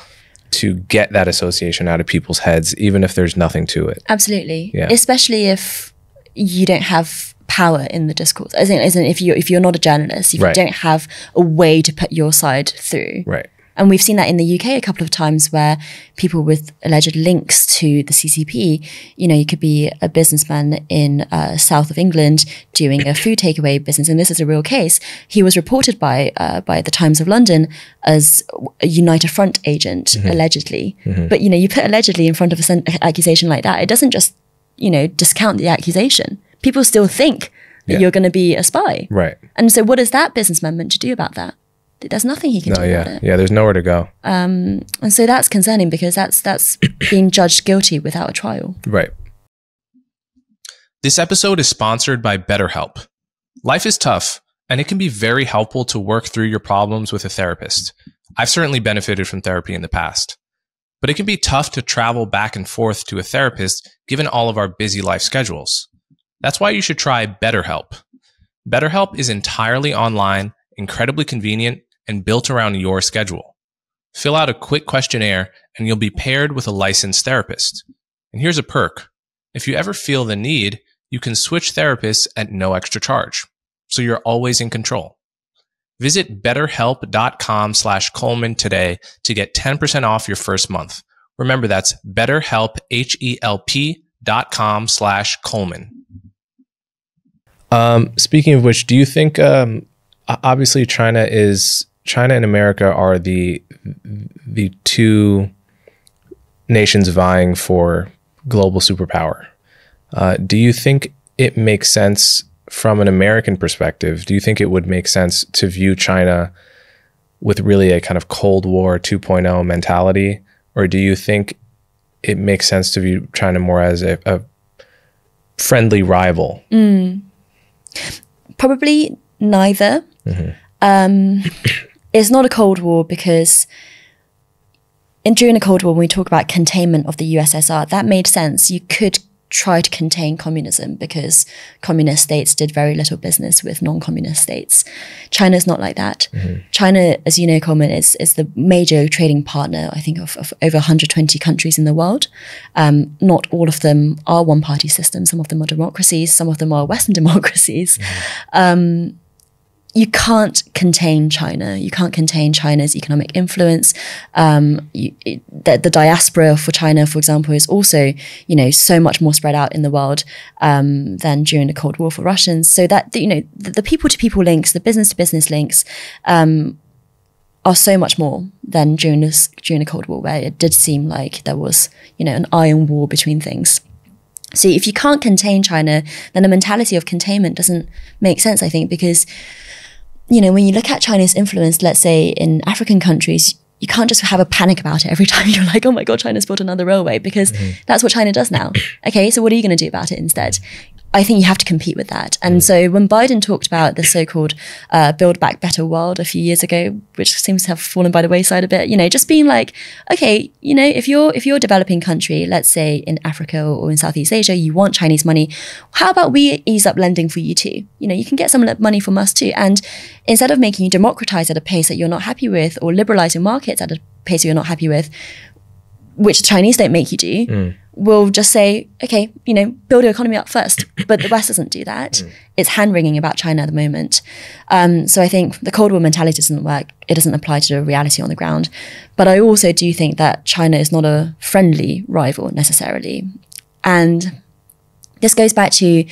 to get that association out of people's heads even if there's nothing to it. Absolutely. Yeah. Especially if you don't have power in the discourse. As in, as in if you if you're not a journalist, if Right. you don't have a way to put your side through. Right. And we've seen that in the UK a couple of times where people with alleged links to the CCP, you know, you could be a businessman in uh, south of England doing a food takeaway business, and this is a real case. He was reported by uh, by the Times of London as a United Front agent, allegedly. But you know, you put allegedly in front of an accusation like that, it doesn't just you know, discount the accusation. People still think that Yeah. you're going to be a spy. Right. And so, what is that businessman meant to do about that? There's nothing he can No, do about yeah. it. Yeah, there's nowhere to go. Um, And so that's concerning because that's that's being judged guilty without a trial. Right. This episode is sponsored by BetterHelp. Life is tough, and it can be very helpful to work through your problems with a therapist. I've certainly benefited from therapy in the past. But it can be tough to travel back and forth to a therapist given all of our busy life schedules. That's why you should try BetterHelp. BetterHelp is entirely online, incredibly convenient, and built around your schedule. Fill out a quick questionnaire, and you'll be paired with a licensed therapist. And here's a perk. If you ever feel the need, you can switch therapists at no extra charge. So you're always in control. Visit betterhelp.com slash Coleman today to get 10% off your first month. Remember, that's betterhelp, H-E-L-P dot com slash Coleman. Um, speaking of which, do you think, um, obviously China is, China and America are the, the two nations vying for global superpower. Uh, do you think it makes sense from an American perspective? Do you think it would make sense to view China with really a kind of Cold War 2.0 mentality? Or do you think it makes sense to view China more as a, a friendly rival? Probably neither. Um, it's not a Cold War because in, during the Cold War, when we talk about containment of the USSR, that made sense. You could try to contain communism because communist states did very little business with non-communist states. China's not like that. Mm-hmm. China, as you know, Coleman, is, is the major trading partner, I think, of, of over 120 countries in the world. Um, not all of them are one-party systems. Some of them are democracies. Some of them are Western democracies mm-hmm. um, you can't contain China. You can't contain China's economic influence. Um, you, it, the, the diaspora for China, for example, is also you know so much more spread out in the world um, than during the Cold War for Russians. So that you know the people to people links, the business to business links. Um, are so much more than during this during the Cold War, where it did seem like there was, you know, an iron wall between things. So if you can't contain China, then the mentality of containment doesn't make sense, I think, because you know, when you look at China's influence, let's say in African countries, you can't just have a panic about it every time you're like, oh my God, China's built another railway because mm-hmm. that's what China does now. okay, so what are you going to do about it instead? I think you have to compete with that. And so when Biden talked about the so-called uh, Build Back Better world a few years ago, which seems to have fallen by the wayside a bit, you know, just being like, okay, you know, if you're if you're a developing country, let's say in Africa or in Southeast Asia, you want Chinese money, how about we ease up lending for you too? You know, you can get some money from us too. And instead of making you democratize at a pace that you're not happy with or liberalizing markets at a pace you're not happy with, which the Chinese don't make you do, we'll just say, okay, you know, build your economy up first. But the West doesn't do that. It's hand wringing about China at the moment. Um, so I think the Cold War mentality doesn't work. It doesn't apply to the reality on the ground. But I also do think that China is not a friendly rival necessarily. And this goes back to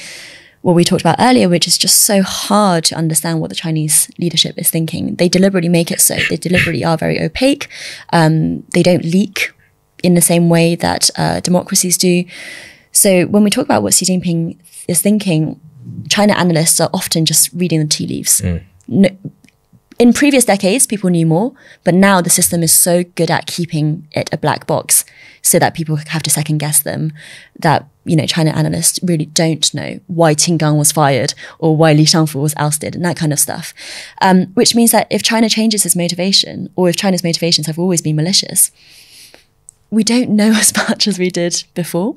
what we talked about earlier, which is just so hard to understand what the Chinese leadership is thinking. They deliberately make it so. They deliberately are very opaque. Um, they don't leak in the same way that uh, democracies do. So when we talk about what Xi Jinping is thinking, China analysts are often just reading the tea leaves. No, in previous decades, people knew more, but now the system is so good at keeping it a black box so that people have to second guess them that, you know, China analysts really don't know why Qin Gang was fired or why Li Shangfu was ousted and that kind of stuff. Um, which means that if China changes its motivation or if China's motivations have always been malicious, we don't know as much as we did before.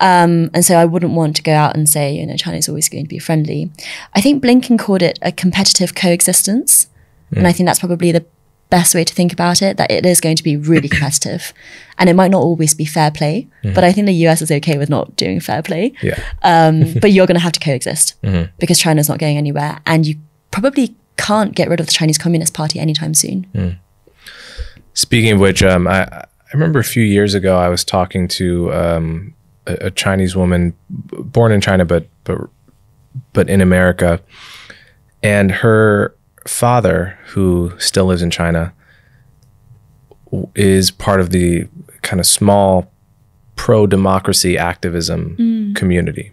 Um, and so I wouldn't want to go out and say, you know, China's always going to be friendly. I think Blinken called it a competitive coexistence. And I think that's probably the best way to think about it, that it is going to be really competitive. And it might not always be fair play, but I think the US is okay with not doing fair play. Yeah. Um, but you're going to have to coexist because China's not going anywhere. And you probably can't get rid of the Chinese Communist Party anytime soon. Speaking of which, um, I remember a few years ago I was talking to um, a, a Chinese woman born in China but but but in America, and her father, who still lives in China, is part of the kind of small pro democracy activism community.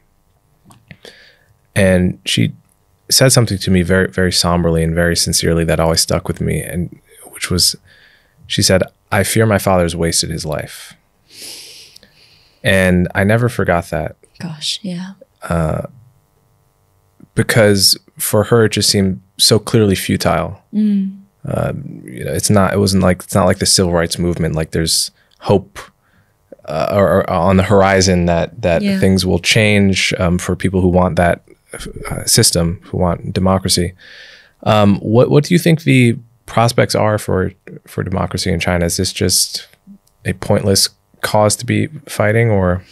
And she said something to me very, very somberly and very sincerely that always stuck with me, and which was, she said, "I fear my father's wasted his life," and I never forgot that Gosh, yeah. because for her it just seemed so clearly futile. Um, you know, it's not. It wasn't like it's not like the civil rights movement. Like there's hope uh, or, or on the horizon that that Yeah. things will change um, for people who want that uh, system, who want democracy. Um, what what do you think the prospects are for for democracy in China? Is this just a pointless cause to be fighting, or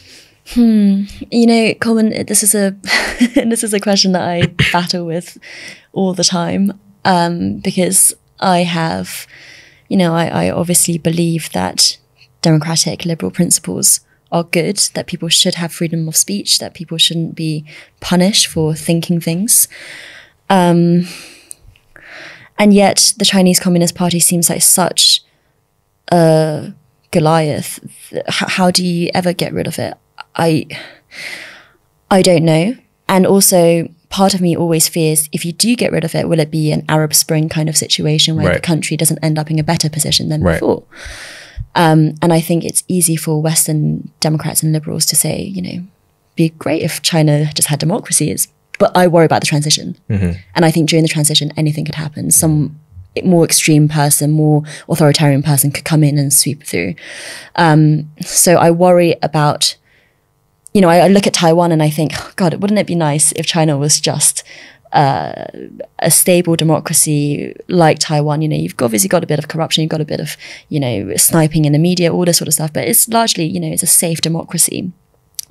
You know, Coleman, this is a this is a question that I battle with all the time um, because I have, you know, I, I obviously believe that democratic liberal principles are good, that people should have freedom of speech, that people shouldn't be punished for thinking things. Um, and yet, the Chinese Communist Party seems like such a Goliath. How do you ever get rid of it? I I don't know. And also, part of me always fears if you do get rid of it, will it be an Arab Spring kind of situation where the country doesn't end up in a better position than Right. before? Um, and I think it's easy for Western Democrats and liberals to say, you know, be great if China just had democracy. It's, but I worry about the transition. And I think during the transition, anything could happen. Some more extreme person, more authoritarian person could come in and sweep through. Um, so I worry about you know, I, I look at Taiwan and I think, oh, God, wouldn't it be nice if China was just uh, a stable democracy like Taiwan? You know, you've obviously got a bit of corruption, you've got a bit of, you know, sniping in the media, all this sort of stuff, but it's largely, you know, it's a safe democracy.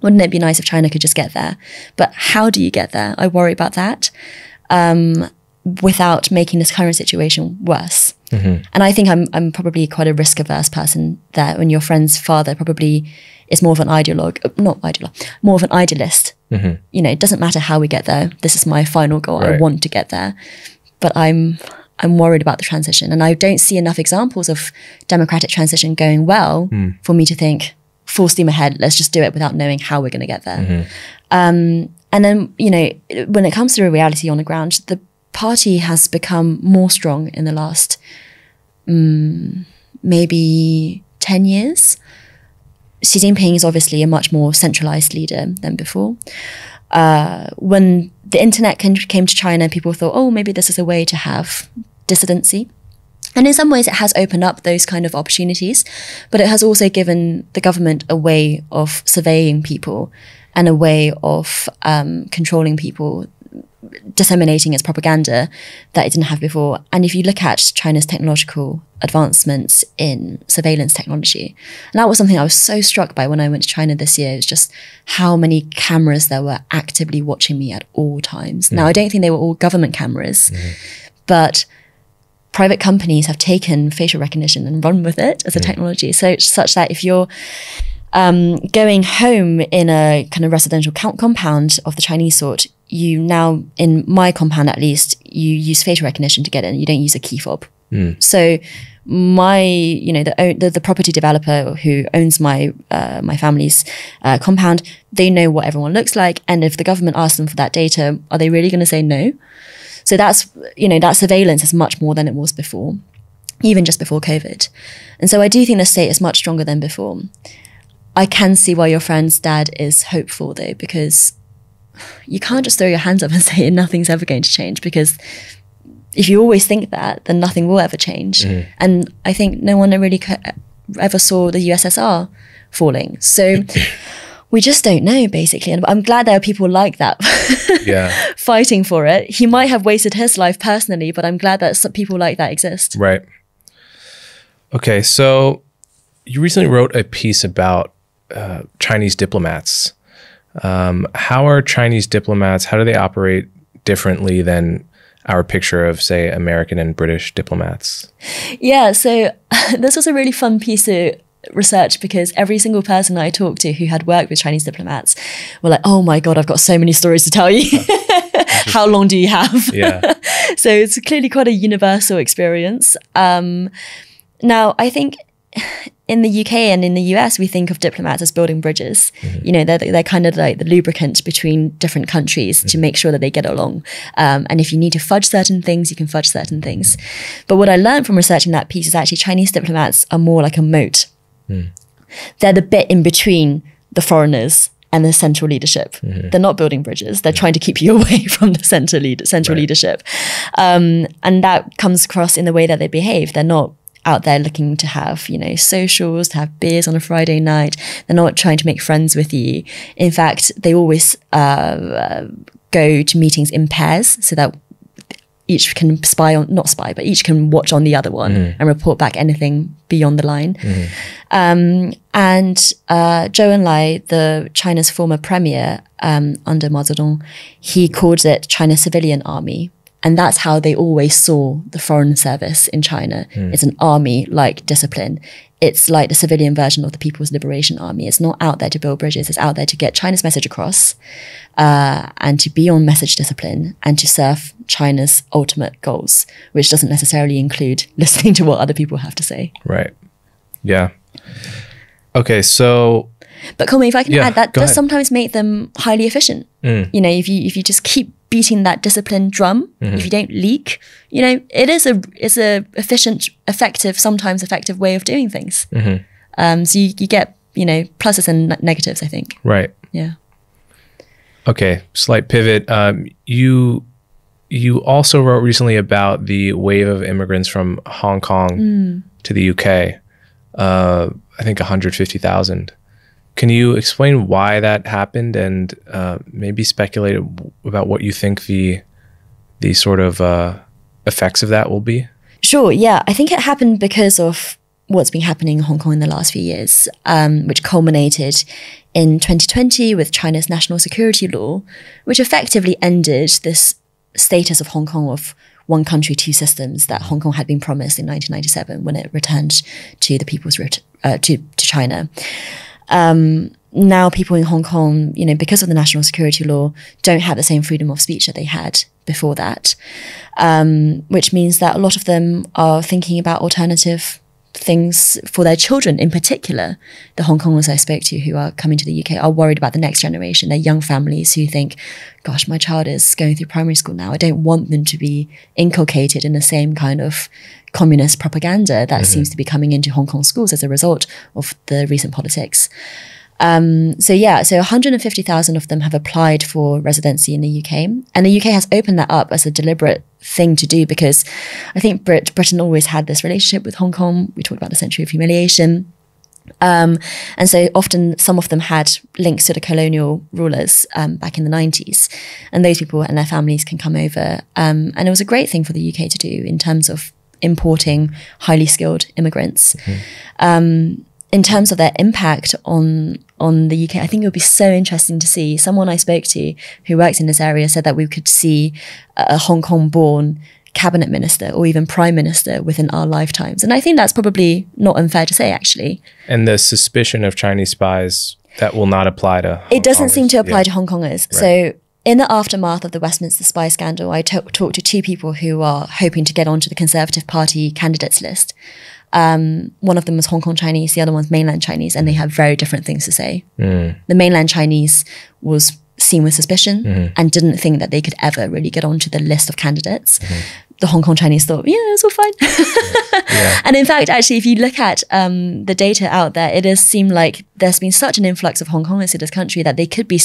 Wouldn't it be nice if China could just get there? But how do you get there? I worry about that um, without making this current situation worse. Mm-hmm. And I think I'm I'm probably quite a risk averse person there. When your friend's father probably is more of an ideologue, not ideologue, more of an idealist. Mm-hmm. You know, it doesn't matter how we get there. This is my final goal. I want to get there, but I'm I'm worried about the transition, and I don't see enough examples of democratic transition going well hmm. for me to think full steam ahead. Let's just do it without knowing how we're going to get there. Um, and then you know, when it comes to a reality on the ground, the party has become more strong in the last mm, maybe 10 years. Xi Jinping is obviously a much more centralized leader than before. Uh, when the internet came, came to China, people thought, oh, maybe this is a way to have dissidency. And in some ways, it has opened up those kind of opportunities, but it has also given the government a way of surveying people and a way of um, controlling people disseminating its propaganda that it didn't have before. And if you look at China's technological advancements in surveillance technology, and that was something I was so struck by when I went to China this year, is just how many cameras there were actively watching me at all times. Now, I don't think they were all government cameras, but private companies have taken facial recognition and run with it as a technology. So such that if you're um, going home in a kind of residential co- compound of the Chinese sort, you now, in my compound at least, you use facial recognition to get in. You don't use a key fob. So my, you know, the, the the property developer who owns my uh, my family's uh, compound, they know what everyone looks like, and if the government asks them for that data, are they really going to say no? So that's, you know, that surveillance is much more than it was before, even just before COVID. And so I do think the state is much stronger than before. I can see why your friend's dad is hopeful though, because you can't just throw your hands up and say nothing's ever going to change because if you always think that, then nothing will ever change. Mm-hmm. And I think no one really ever saw the USSR falling. So we just don't know, basically. And I'm glad there are people like that yeah, fighting for it. He might have wasted his life personally, but I'm glad that some people like that exist. right. Okay, so you recently wrote a piece about uh, Chinese diplomats. Um, how are Chinese diplomats? How do they operate differently than our picture of, say, American and British diplomats? Yeah, so this was a really fun piece of research because every single person I talked to who had worked with Chinese diplomats were like, oh my God, I've got so many stories to tell you. How long do you have? Yeah, so it's clearly quite a universal experience. Um, now, I think in the UK and in the US, we think of diplomats as building bridges. You know, they're, they're kind of like the lubricant between different countries to make sure that they get along. Um, and if you need to fudge certain things, you can fudge certain things. But what I learned from researching that piece is actually Chinese diplomats are more like a moat. They're the bit in between the foreigners and the central leadership. They're not building bridges. They're trying to keep you away from the central lead, central Right. leadership, um, and that comes across in the way that they behave. They're not out there looking to have you know socials, to have beers on a Friday night. They're not trying to make friends with you. In fact, they always uh, uh, go to meetings in pairs so that each can spy on not spy but each can watch on the other one and report back anything beyond the line. Um, and uh, Zhou Enlai, the China's former premier um, under Mao Zedong, he called it China's civilian army. And that's how they always saw the foreign service in China. It's an army-like discipline. It's like the civilian version of the People's Liberation Army. It's not out there to build bridges. It's out there to get China's message across, uh, and to be on message discipline and to serve China's ultimate goals, which doesn't necessarily include listening to what other people have to say. Right. Yeah. Okay, so But Coleman, if I can Yeah, add, that does ahead. Mm. sometimes make them highly efficient. You know, if you if you just keep beating that disciplined drum, Mm-hmm. if you don't leak, you know, it is a is a efficient, effective, sometimes effective way of doing things. Mm-hmm. Um, so you, you get you know pluses and negatives. I think. right. Yeah. Okay, slight pivot. Um, you you also wrote recently about the wave of immigrants from Hong Kong to the UK. Uh, I think 150,000. Can you explain why that happened and uh, maybe speculate about what you think the the sort of uh, effects of that will be? Sure. Yeah, I think it happened because of what's been happening in Hong Kong in the last few years, um, which culminated in 2020 with China's national security law, which effectively ended this status of Hong Kong of one country, two systems that Hong Kong had been promised in 1997 when it returned to the people's uh, to to China. Um, now, people in Hong Kong, you know, because of the national security law, don't have the same freedom of speech that they had before that um, which means that a lot of them are thinking about alternative things for their children in particular. The Hong Kongers I spoke to who are coming to the UK are worried about the next generation. They're young families who think, gosh, my child is going through primary school now. I don't want them to be inculcated in the same kind of communist propaganda that seems to be coming into Hong Kong schools as a result of the recent politics. Um, so yeah, so 150,000 of them have applied for residency in the UK, and the UK has opened that up as a deliberate thing to do because I think Brit- Britain always had this relationship with Hong Kong. We talked about the century of humiliation. Um, and so often some of them had links to the colonial rulers um, back in the 90s. And those people and their families can come over. Um, and it was a great thing for the UK to do in terms of importing highly skilled immigrants. Um, in terms of their impact on on the UK, I think it would be so interesting to see. Someone I spoke to who works in this area said that we could see a Hong Kong born cabinet minister or even prime minister within our lifetimes. And I think that's probably not unfair to say, actually. And the suspicion of Chinese spies that will not apply to. It doesn't seem to apply Yeah. to Hong Kongers. So, in the aftermath of the Westminster spy scandal, I talked to two people who are hoping to get onto the Conservative Party candidates list. Um, one of them was Hong Kong Chinese, the other one's mainland Chinese, and they have very different things to say. The mainland Chinese was seen with suspicion and didn't think that they could ever really get onto the list of candidates. The Hong Kong Chinese thought, yeah, it's all fine. And in fact, actually, if you look at um, the data out there, it does seem like there's been such an influx of Hong Kongers to this country that they could be,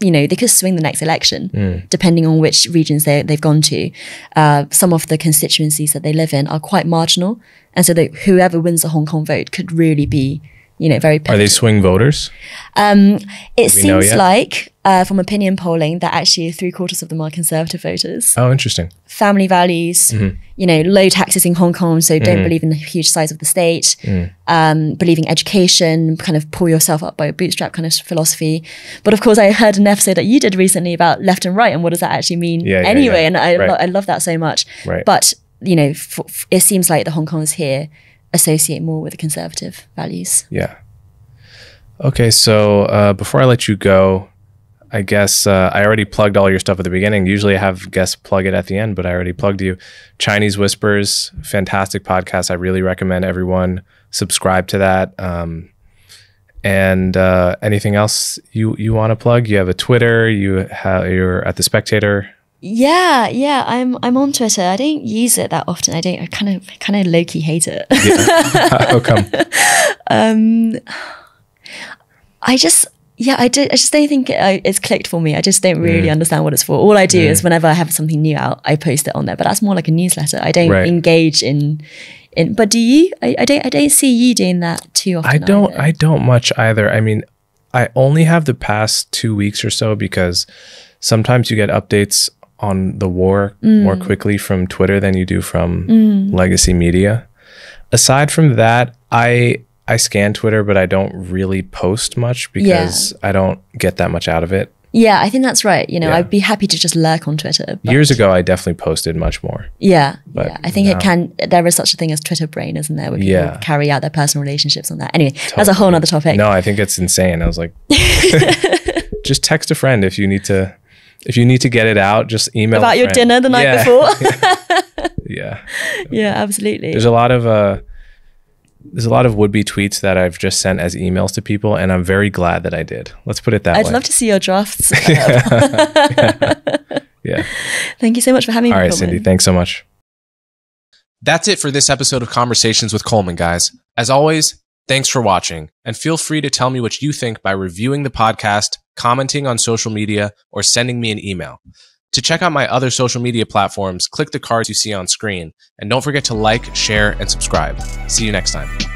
you know, they could swing the next election, depending on which regions they, they've gone to. Uh, some of the constituencies that they live in are quite marginal. And so that whoever wins the Hong Kong vote could really be, you know, very Are they swing voters? It seems like, uh, from opinion polling, that actually three quarters of them are conservative voters Oh, interesting. family values, you know, low taxes in Hong Kong, so don't believe in the huge size of the state, um, believing education, kind of pull yourself up by a bootstrap kind of philosophy. But of course, I heard an episode that you did recently about left and right and what does that actually mean Yeah, yeah, anyway. yeah. And I, Right. lo- I love that so much. Right. But, you know, f- f- it seems like the Hong Kongers here associate more with the conservative values. Yeah. Okay, so uh, before I let you go, I guess uh, I already plugged all your stuff at the beginning. Usually I have guests plug it at the end, but I already plugged you. Chinese Whispers, fantastic podcast. I really recommend everyone subscribe to that. Um, and uh, anything else you you want to plug? You have a Twitter. You have you're at the Spectator. Yeah, yeah, I'm I'm on Twitter. I don't use it that often. I don't. I kind of kind of low key hate it. Yeah. How come? um, I just yeah, I, do, I just don't think it, it's clicked for me. I just don't really mm. understand what it's for. All I do mm. is whenever I have something new out, I post it on there. But that's more like a newsletter. I don't right. engage in in. But do you? I, I don't. I don't see you doing that too often. I don't. Either. I don't much either. I mean, I only have the past two weeks or so because sometimes you get updates on the war mm. more quickly from Twitter than you do from mm. legacy media. Aside from that, I I scan Twitter, but I don't really post much because yeah. I don't get that much out of it. Yeah, I think that's right. You know, yeah. I'd be happy to just lurk on Twitter. Years ago, I definitely posted much more. Yeah, but yeah. I think now, it can. There is such a thing as Twitter brain, isn't there? Where people yeah. carry out their personal relationships on that. Anyway, totally. that's a whole other topic. No, I think it's insane. I was like, just text a friend if you need to if you need to get it out, just email about your dinner the night yeah. before. yeah. Yeah, absolutely. There's a lot of uh there's a lot of would-be tweets that I've just sent as emails to people, and I'm very glad that I did. Let's put it that I'd way. I'd love to see your drafts. yeah. yeah. Thank you so much for having me. All right, Coleman. Cindy. Thanks so much. That's it for this episode of Conversations with Coleman, guys. As always, thanks for watching, and feel free to tell me what you think by reviewing the podcast, commenting on social media, or sending me an email. To check out my other social media platforms, click the cards you see on screen, and don't forget to like, share, and subscribe. See you next time.